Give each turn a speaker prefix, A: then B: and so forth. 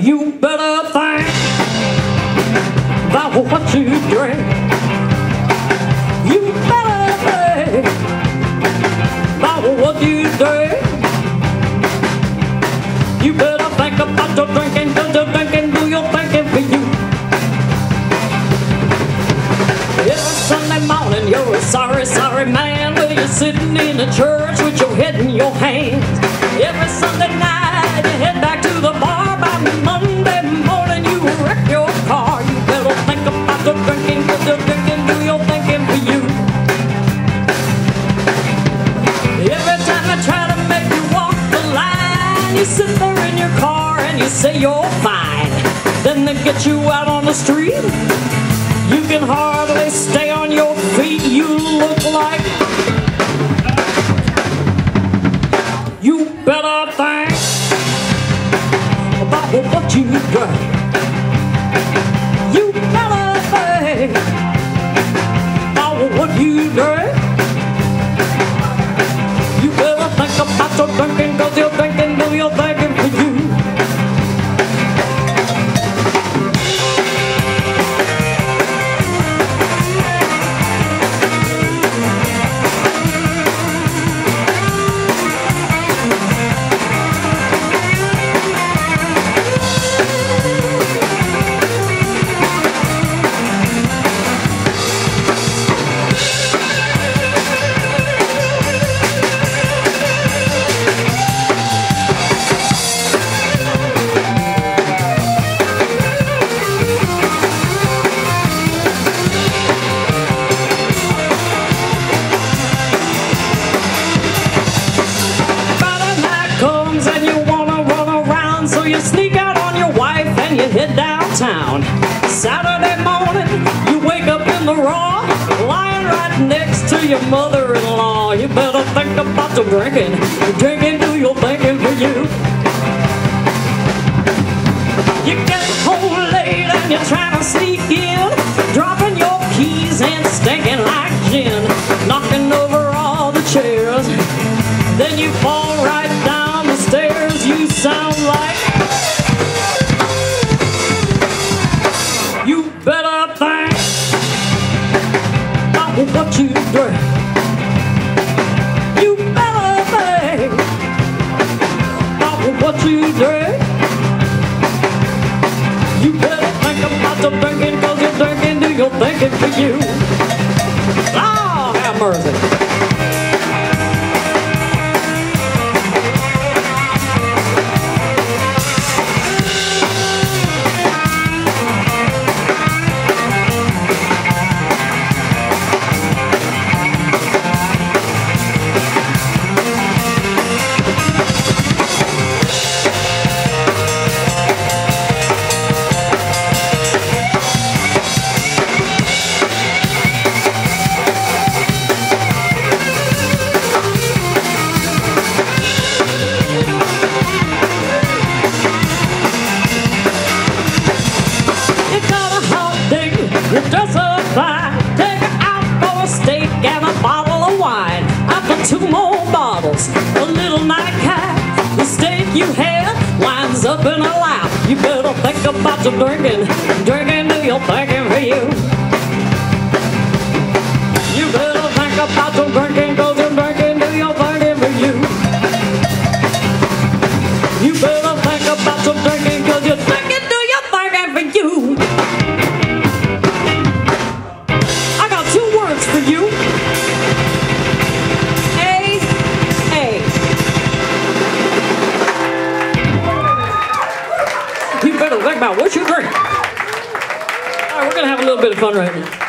A: You better think about what you drink. You better think about what you drink. You better think about your drinking, cause your drinking do your thinking for you. Every Sunday morning you're a sorry, sorry man When you're sitting in the church with your head in your hands wreck your car You better think about the drinking Cause the drinking do your thinking for you Every time I try to make you walk the line You sit there in your car and you say you're fine Then they get you out on the street you can hardly stay on your feet. You look like you better think about what you drink. Drinking downtown. Saturday morning, you wake up in the raw, lying right next to your mother-in-law. You better think about the drinking. Drinking do your thinking for you. You get home late and you're trying to sneak in, dropping your keys and stinking like gin, knocking over all the chairs. Then you fall right down the stairs. You sound like you better think about what you drink. You better think about drinking, cause your drinking do your thinking for you. Oh, have mercy. You dress up fine. Take her out for a steak and a bottle of wine. After two more bottles, a little nightcap. The steak you had winds up in a. You better think about your drinking. Drinking for you. You better think about your drinking, for you. You better about what you drink. All right, we're gonna have a little bit of fun right now.